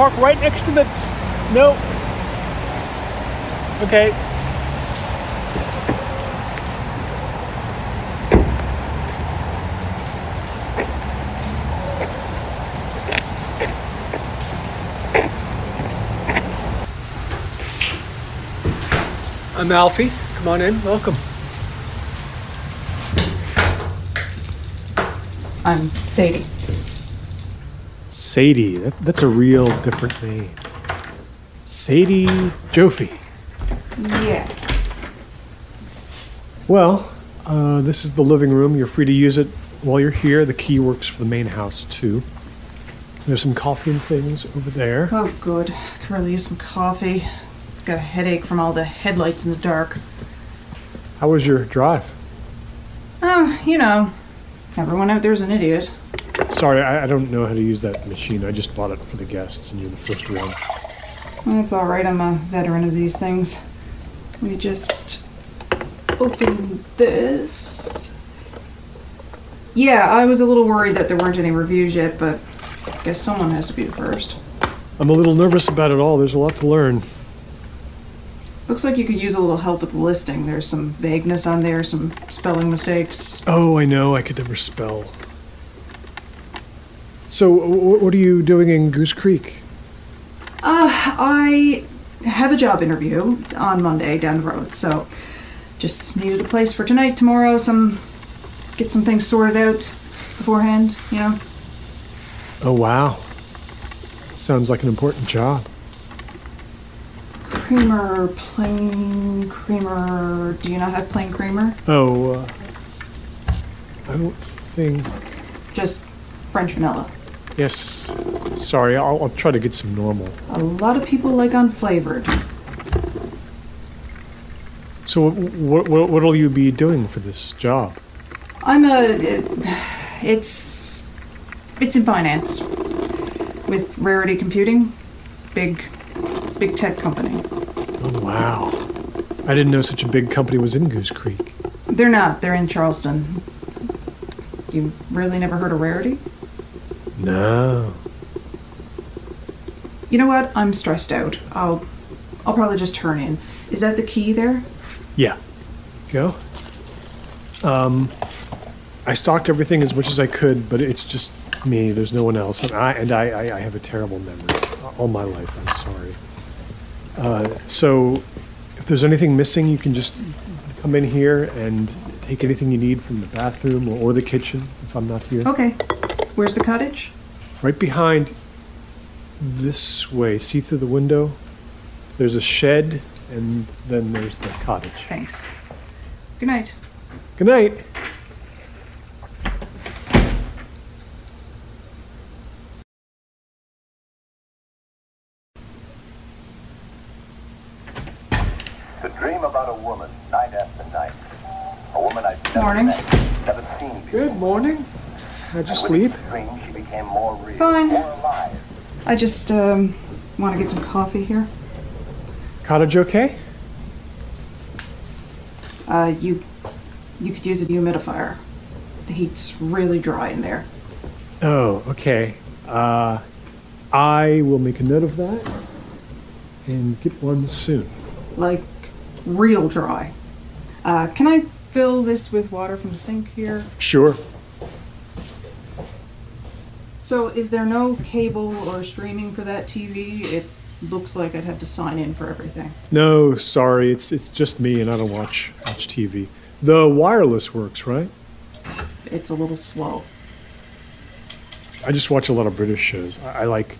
Park right next to the. No. Okay. I'm Alfie. Come on in. Welcome. I'm Sadie. Sadie. That, that's a real different name. Sadie Jofi. Yeah. Well, uh, this is the living room. You're free to use it while you're here. The key works for the main house, too. There's some coffee and things over there. Oh, good. Could really use some coffee. Got a headache from all the headlights in the dark. How was your drive? Oh, you know, everyone out there's an idiot. Sorry, I, I don't know how to use that machine. I just bought it for the guests, and you're the first one. That's all right. I'm a veteran of these things. Let me just open this. Yeah, I was a little worried that there weren't any reviews yet, but I guess someone has to be the first. I'm a little nervous about it all. There's a lot to learn. Looks like you could use a little help with the listing. There's some vagueness on there, some spelling mistakes. Oh, I know. I could never spell. So, what are you doing in Goose Creek? Uh, I have a job interview on Monday down the road, so just needed a place for tonight, tomorrow, some get some things sorted out beforehand, you know. Oh, wow. Sounds like an important job. Creamer, plain creamer. Do you not have plain creamer? Oh, uh, I don't think. Just French vanilla. Yes. Sorry, I'll, I'll try to get some normal. A lot of people like unflavored. So, what, what, what'll you be doing for this job? I'm a. It's. It's in finance. With Rarity Computing. Big. Big tech company. Oh, wow. I didn't know such a big company was in Goose Creek. They're not. They're in Charleston. You really never heard of Rarity? No. You know what? I'm stressed out. I'll. I'll probably just turn in. Is that the key there? Yeah. Go. Um, I stocked everything as much as I could, but it's just me. There's no one else, and I and I, I, I have a terrible memory all my life. I'm sorry. Uh, so, if there's anything missing, you can just come in here and take anything you need from the bathroom or, or the kitchen if I'm not here. Okay. Where's the cottage? Right behind this way. See through the window? There's a shed, and then there's the cottage. Thanks. Good night. Good night. To dream about a woman night after night. A woman I've never Morning. met, never seen before. Good morning. How'd you sleep? With each dream, she became more real, Fine. I just um want to get some coffee here. Cottage okay? Uh, you you could use a dehumidifier. The heat's really dry in there. Oh, okay. Uh, I will make a note of that and get one soon. Like real dry. Uh, can I fill this with water from the sink here? Sure. So, is there no cable or streaming for that TV? It looks like I'd have to sign in for everything. No, sorry. It's it's just me, and I don't watch watch TV. The wireless works, right? It's a little slow. I just watch a lot of British shows. I, I like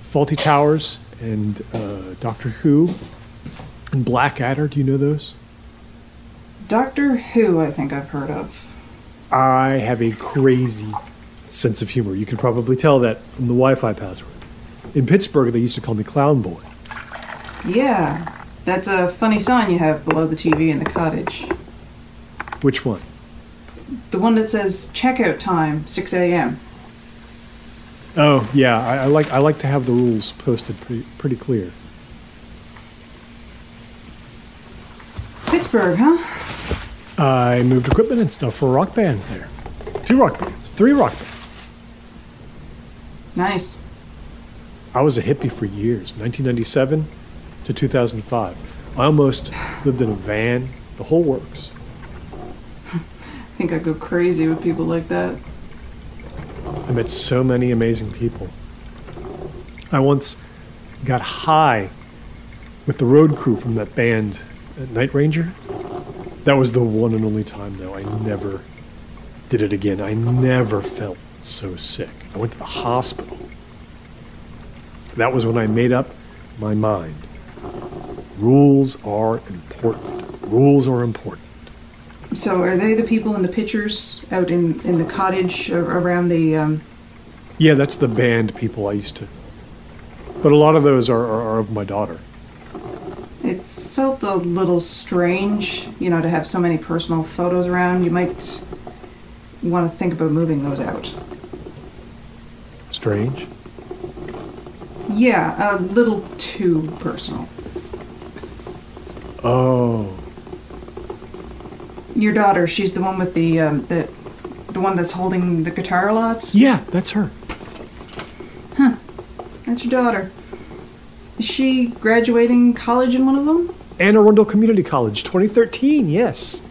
Fawlty Towers and uh, Doctor Who and Blackadder. Do you know those? Doctor Who, I think I've heard of. I have a crazy sense of humor. You can probably tell that from the Wi-Fi password. In Pittsburgh, they used to call me Clown Boy. Yeah, that's a funny sign you have below the TV in the cottage. Which one? The one that says checkout time, 6 a.m. Oh yeah, I, I like I like to have the rules posted pretty pretty clear. Pittsburgh, huh? I moved equipment and stuff for a rock band there. Two rock bands, three rock bands. Nice. I was a hippie for years, 1997 to 2005. I almost lived in a van, the whole works. I think I go crazy with people like that. I met so many amazing people. I once got high with the road crew from that band, uh, Night Ranger. That was the one and only time, though. I never did it again. I never felt so sick. I went to the hospital. That was when I made up my mind. Rules are important. Rules are important. So, are they the people in the pictures out in, in the cottage around the. Um, Yeah, that's the band people I used to. But a lot of those are, are, are of my daughter. it felt a little strange, you know, to have so many personal photos around. You might want to think about moving those out. Strange. Yeah, a little too personal. Oh. Your daughter, she's the one with the um, the the one that's holding the guitar a lot. Yeah, that's her. Huh. That's your daughter. Is she graduating college in one of them? Anne Arundel Community College, 2013, yes.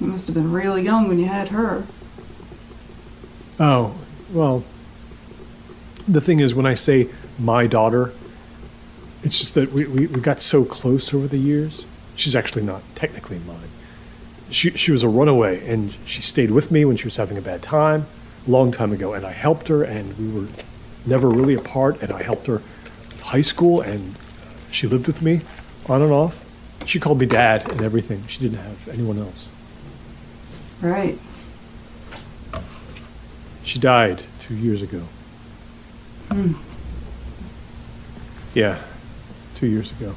You must have been really young when you had her. Oh, well, the thing is, when I say my daughter, it's just that we, we, we got so close over the years. She's actually not technically mine. She, she was a runaway, and she stayed with me when she was having a bad time a long time ago, and I helped her, and we were never really apart, and I helped her with high school, and she lived with me on and off. She called me dad and everything. She didn't have anyone else. Right. She died two years ago. Yeah, two years ago.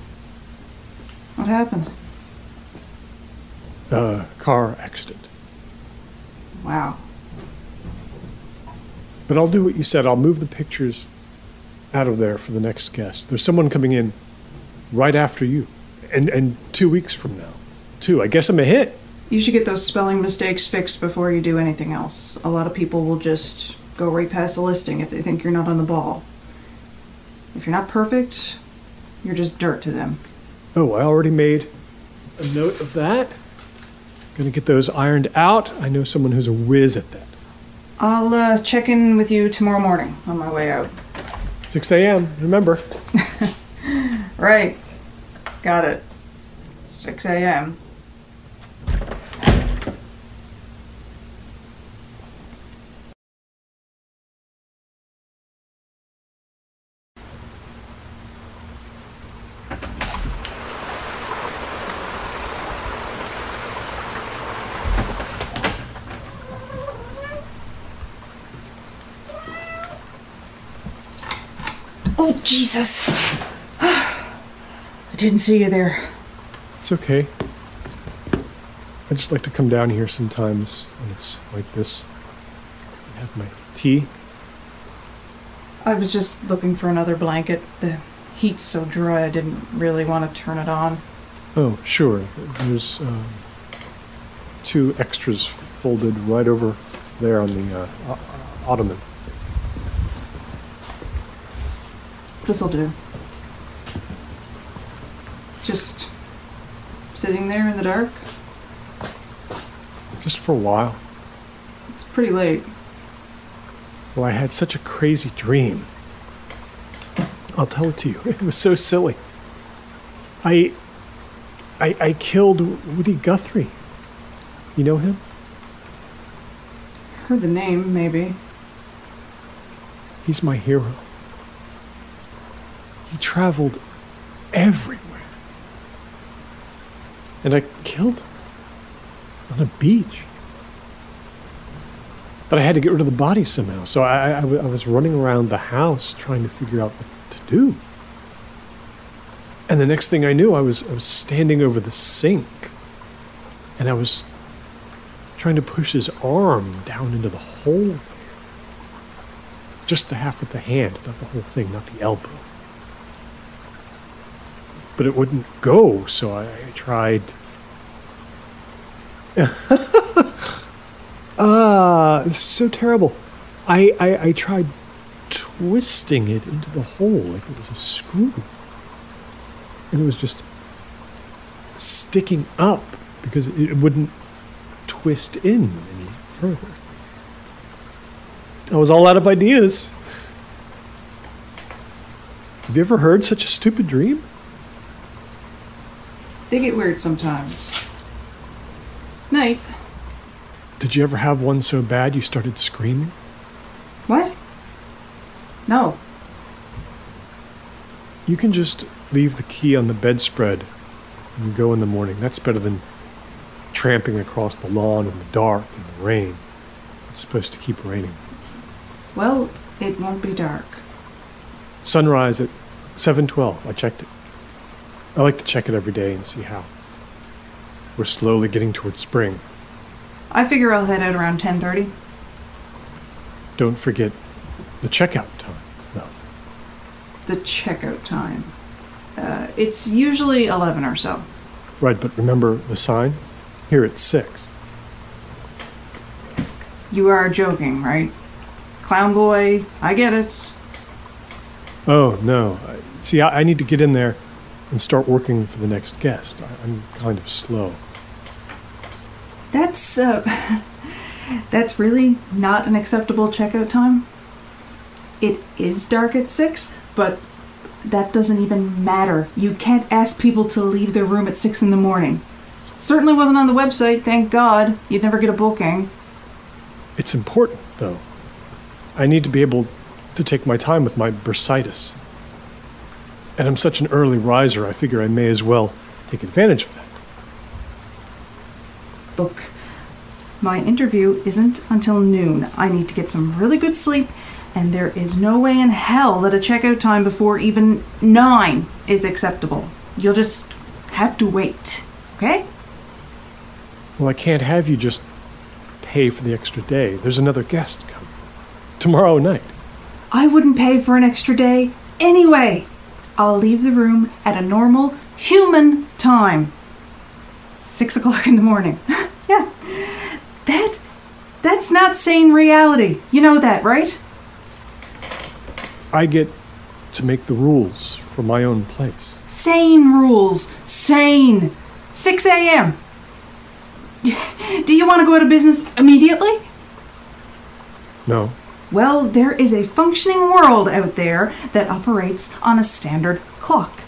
What happened? Uh, car accident. Wow. But I'll do what you said. I'll move the pictures out of there for the next guest. There's someone coming in right after you, and and two weeks from now, too. I guess I'm a hit. You should get those spelling mistakes fixed before you do anything else. A lot of people will just go right past the listing if they think you're not on the ball. If you're not perfect, you're just dirt to them. Oh, I already made a note of that. Gonna get those ironed out. I know someone who's a whiz at that. I'll uh, check in with you tomorrow morning on my way out. 6 a.m. Remember. Right. Got it. 6 a.m. Oh, Jesus. I didn't see you there. It's okay. I just like to come down here sometimes when it's like this. Have my tea. I was just looking for another blanket. The heat's so dry, I didn't really want to turn it on. Oh, sure. There's um, two extras folded right over there on the uh, ottoman. This'll do. Just sitting there in the dark. Just for a while. It's pretty late. Well, I had such a crazy dream. I'll tell it to you. It was so silly. I, I, I killed Woody Guthrie. You know him? Heard the name, maybe. He's my hero. He traveled everywhere. And I killed him on a beach. But I had to get rid of the body somehow. So I, I, I was running around the house trying to figure out what to do. And the next thing I knew, I was, I was standing over the sink. And I was trying to push his arm down into the hole there. Just the half with the hand, not the whole thing, not the elbow. But it wouldn't go, so I, I tried. Ah, is so terrible. I, I, I tried twisting it into the hole like it was a screw. And it was just sticking up because it wouldn't twist in any further. I was all out of ideas. Have you ever heard such a stupid dream? They get weird sometimes. Night. Did you ever have one so bad you started screaming? What? No. You can just leave the key on the bedspread and go in the morning. That's better than tramping across the lawn in the dark in the rain. It's supposed to keep raining. Well, it won't be dark. Sunrise at 7:12. I checked it. I like to check it every day and see how. We're slowly getting towards spring. I figure I'll head out around 10:30. Don't forget the checkout time. No. The checkout time. Uh, it's usually 11 or so. Right, but remember the sign? Here it's 6. You are joking, right? Clown boy, I get it. Oh, no. See, I, I need to get in there and start working for the next guest. I, I'm kind of slow. That's uh that's really not an acceptable checkout time. It is dark at 6, but that doesn't even matter. You can't ask people to leave their room at 6 in the morning. Certainly wasn't on the website, thank God. You'd never get a booking. It's important, though. I need to be able to take my time with my bursitis. And I'm such an early riser, I figure I may as well take advantage of that. Look, my interview isn't until noon. I need to get some really good sleep, and there is no way in hell that a checkout time before even 9 is acceptable. You'll just have to wait, okay? Well, I can't have you just pay for the extra day. There's another guest coming. Tomorrow night. I wouldn't pay for an extra day anyway. I'll leave the room at a normal human time. Six o'clock in the morning. yeah. That that's not sane reality. You know that, right? I get to make the rules for my own place. Sane rules. Sane. 6 a.m. Do you want to go out of business immediately? No. Well, there is a functioning world out there that operates on a standard clock.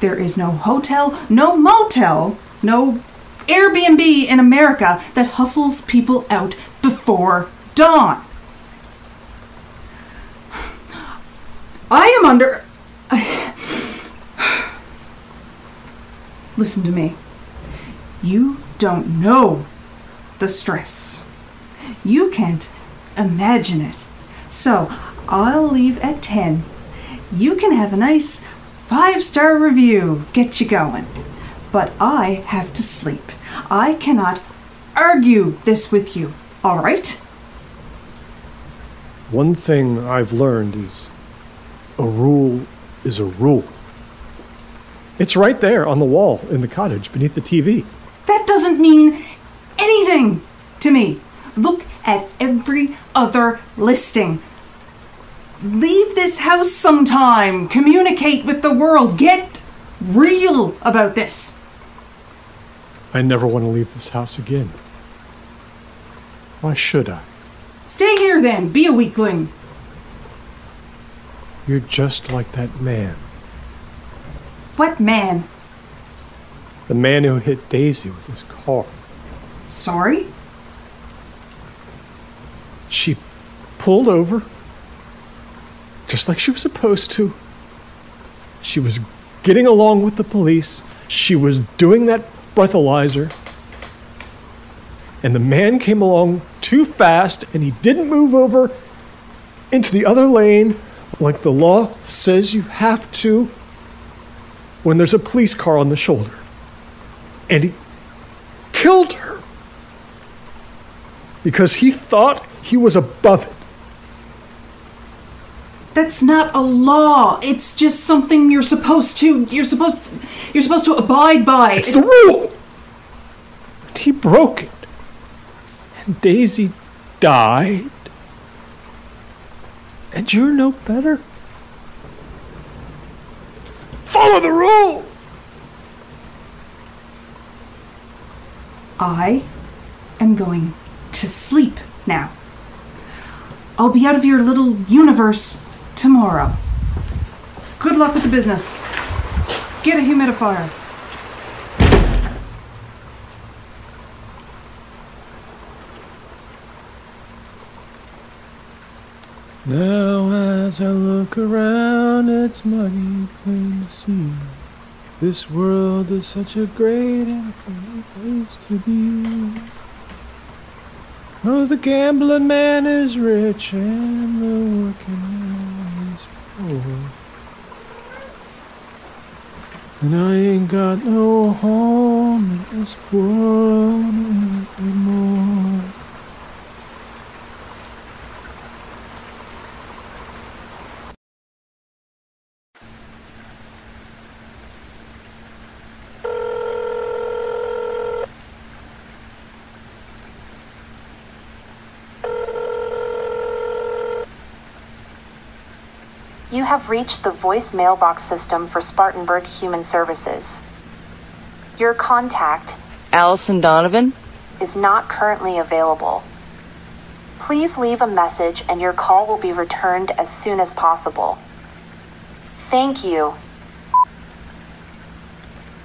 There is no hotel, no motel, no Airbnb in America that hustles people out before dawn. I am under. Listen to me. You don't know the stress. You can't imagine it. So I'll leave at 10. You can have a nice five star review, get you going. But I have to sleep. I cannot argue this with you, all right? One thing I've learned is a rule is a rule. It's right there on the wall in the cottage beneath the TV. That doesn't mean anything to me. Look at every other listing. Leave this house sometime. Communicate with the world. Get real about this. I never want to leave this house again. Why should I? Stay here then. Be a weakling. You're just like that man. What man? The man who hit Daisy with his car. Sorry? She pulled over just like she was supposed to. She was getting along with the police. She was doing that breathalyzer. And the man came along too fast and he didn't move over into the other lane like the law says you have to when there's a police car on the shoulder. And he killed her because he thought he was above it. That's not a law. It's just something you're supposed to you're supposed you're supposed to abide by. It's the rule. And he broke it. And Daisy died. And you're no better? Follow the rule! I am going to sleep now. I'll be out of your little universe tomorrow. Good luck with the business. Get a humidifier. Now as I look around, it's mighty plain to see. This world is such a great and funny place to be. Oh, the gambling man is rich and the working man is. And I ain't got no home in this world anymore. You have reached the voice mailbox system for Spartanburg Human Services. Your contact Allison Donovan? is not currently available. Please leave a message and your call will be returned as soon as possible. Thank you.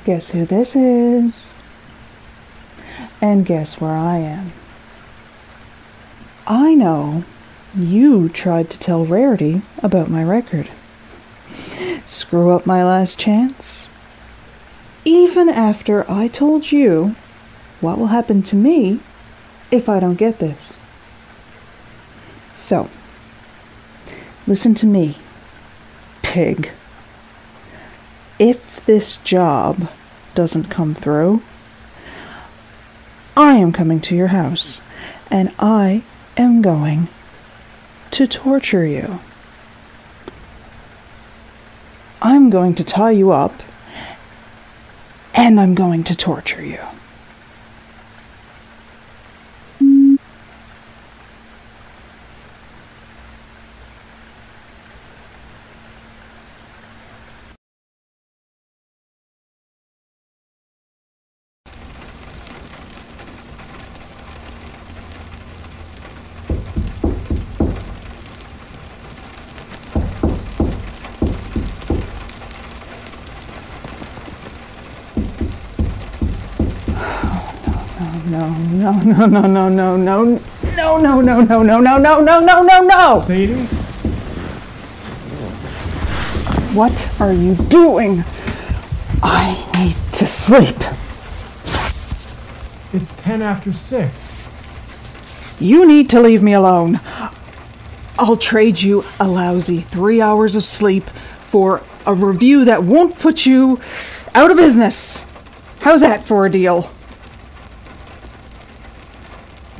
Guess who this is? And guess where I am? I know you tried to tell Rarity about my record. Screw up my last chance? Even after I told you what will happen to me if I don't get this. So, listen to me, pig. If this job doesn't come through, I am coming to your house and I am going to torture you. I'm going to tie you up and I'm going to torture you. No, no, no, no, no, no, no, no, no, no, no, no, no, no, no, no, no, no, no! Sadie? What are you doing? I need to sleep. It's 10 after 6. You need to leave me alone. I'll trade you a lousy three hours of sleep for a review that won't put you out of business. How's that for a deal?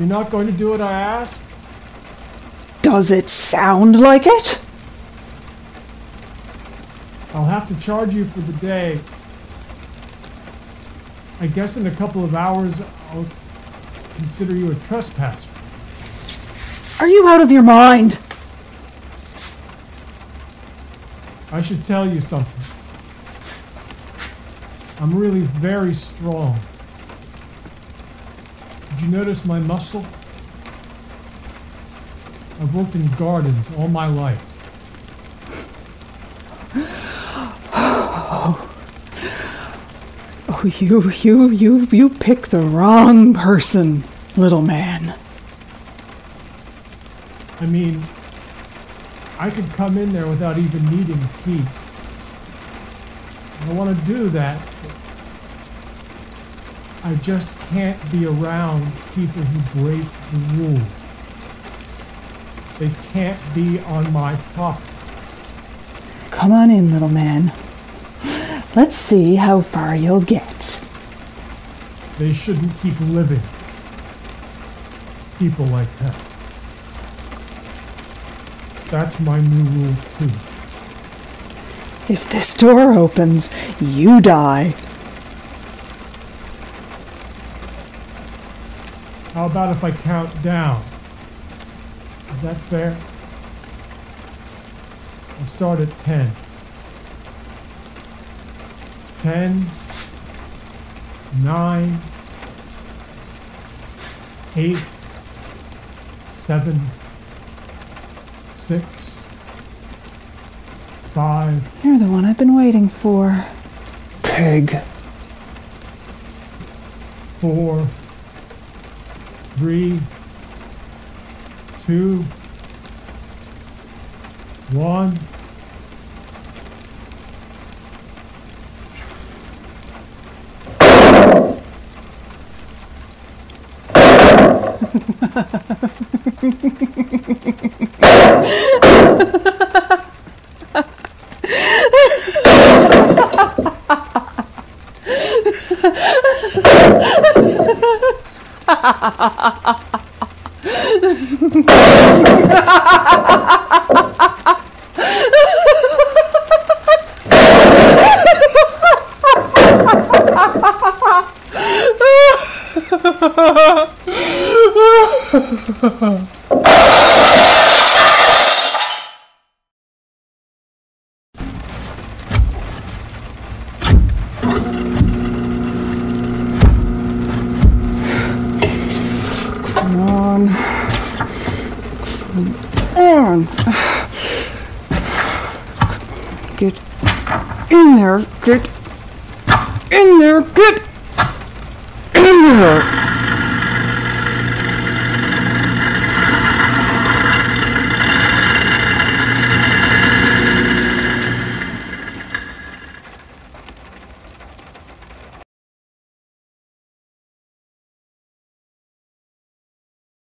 You're not going to do what I ask? Does it sound like it? I'll have to charge you for the day. I guess in a couple of hours I'll consider you a trespasser. Are you out of your mind? I should tell you something. I'm really very strong. Did you notice my muscle? I've worked in gardens all my life. Oh, you, you, you, you pick the wrong person, little man. I mean, I could come in there without even needing a key. I want to do that. I just can't be around people who break the rules. They can't be on my property. Come on in, little man. Let's see how far you'll get. They shouldn't keep living. People like that. That's my new rule too. If this door opens, you die. How about if I count down? Is that fair? I'll start at 10. 10, 9, 8, 7, 6, 5, You're the one I've been waiting for. Peg. Four, three, two, one. Come on. Come. Get in there. Get in there. Get in there.